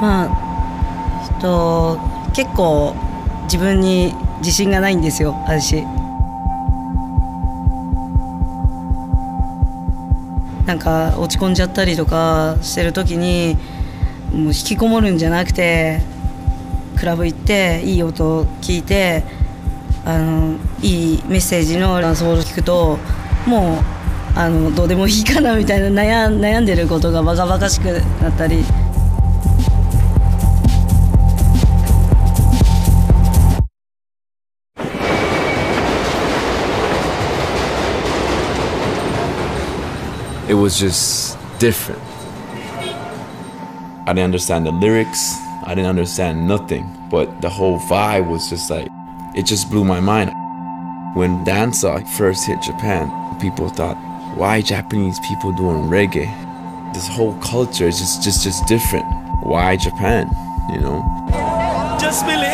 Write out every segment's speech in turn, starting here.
まあと結構自分に自信がないんですよ私なんか落ち込んじゃったりとかしてる時にもう引きこもるんじゃなくてクラブ行っていい音聞いてあのいいメッセージのダンスボール聞くともうあのどうでもいいかなみたいな悩悩んでることがバカバカしくなったり。It was just different. I didn't understand the lyrics. I didn't understand nothing. But the whole vibe was just like, it just blew my mind. When dancehall first hit Japan, people thought, why Japanese people doing reggae? This whole culture is just, just, just different. Why Japan? You know? Just believe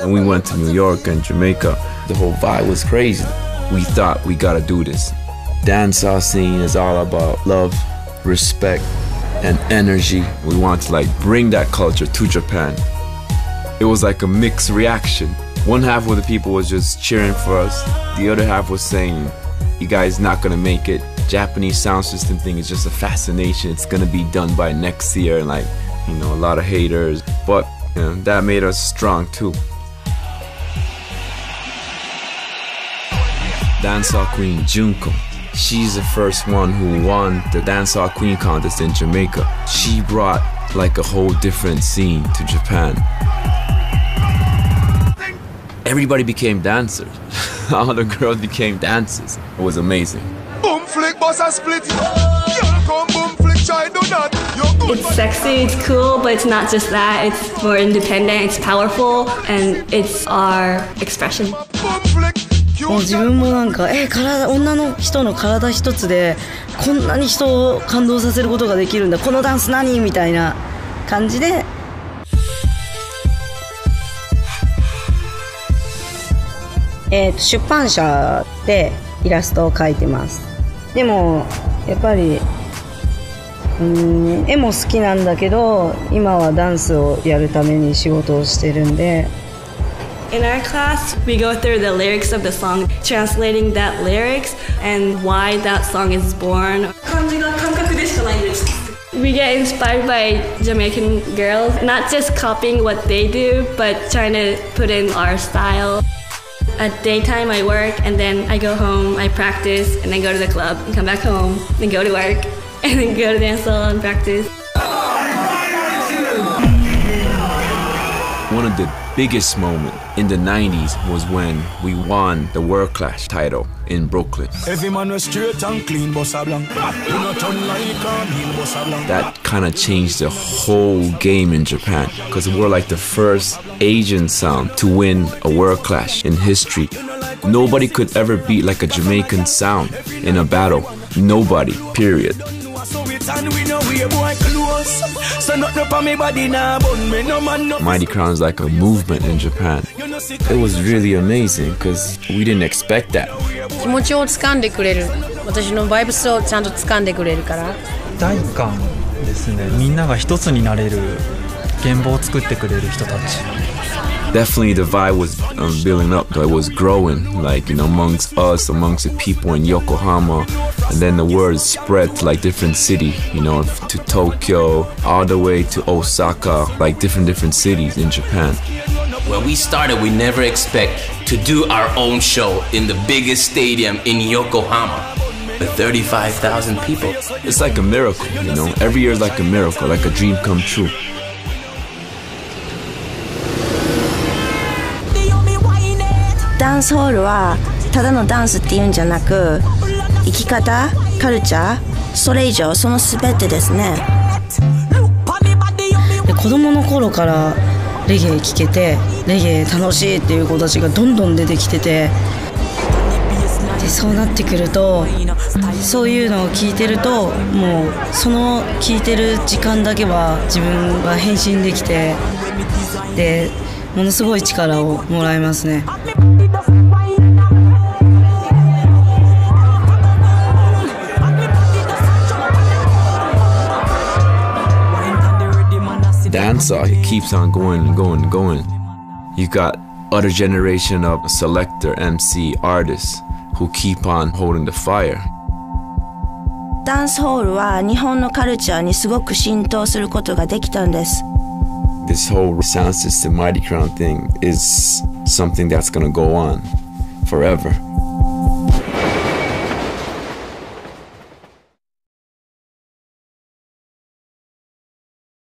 When we went to New York and Jamaica, the whole vibe was crazy we thought we gotta do this. Dancehall scene is all about love, respect, and energy. We want to like bring that culture to Japan. It was like a mixed reaction. One half of the people was just cheering for us. The other half was saying, you guys not gonna make it. Japanese sound system thing is just a fascination. It's gonna be done by next year. And like, you know, a lot of haters. But you know, that made us strong too. Dancehall queen Junko. She's the first one who won the dancehall queen contest in Jamaica. She brought like a whole different scene to Japan. Everybody became dancers. All the girls became dancers. It was amazing. Boom flick, boss split. It's sexy, it's cool, but it's not just that. It's more independent, it's powerful, and it's our expression. もう自分もなんかえ体女の人の体一つでこんなに人を感動させることができるんだ。このダンス何？みたいな感じで。えー、と出版社でイラストを描いてます。でもやっぱりうん絵も好きなんだけど今はダンスをやるために仕事をしてるんで。In our class, we go through the lyrics of the song, translating that lyrics and why that song is born. We get inspired by Jamaican girls, not just copying what they do, but trying to put in our style. At daytime, I work, and then I go home, I practice, and then go to the club, and come back home, then go to work, and then go to dance hall and practice. One of the biggest moments in the 90s was when we won the World Clash title in Brooklyn. That kind of changed the whole game in Japan because we're like the first Asian sound to win a World Clash in history. Nobody could ever beat like a Jamaican sound in a battle. Nobody, period Mighty Crown is like a movement in Japan. It was really amazing because we didn't expect that. 気持ちを掴んでくれる私のバイブスをちゃんと掴んでくれるから大感ですねみんなが一つになれる現場を作ってくれる人たち definitely the vibe was um, building up though. It was growing like you know amongst us amongst the people in yokohama. And then the word spread to like different city you know to tokyo all the way to osaka like different different cities in japan. When we started we never expect to do our own show in the biggest stadium in yokohama. With 35,000 people. It's like a miracle you know? Every year is like a miracle like a dream come true ダンスホールはただのダンスっていうんじゃなく生き方カルチャーそれ以上その全てですね。で子供の頃からレゲエ聴けてレゲエ楽しいっていう子たちがどんどん出てきててでそうなってくるとそういうのを聞いてるともうその聞いてる時間だけは自分は変身できてでものすごい力をもらえますね。dancehall it keeps on going and going and going. You got other generation of selector, MC, artists who keep on holding the fire. ダンスホールは日本のカルチャーにすごく浸透することができたんです This whole sound system, Mighty Crown thing is something that's gonna go on forever.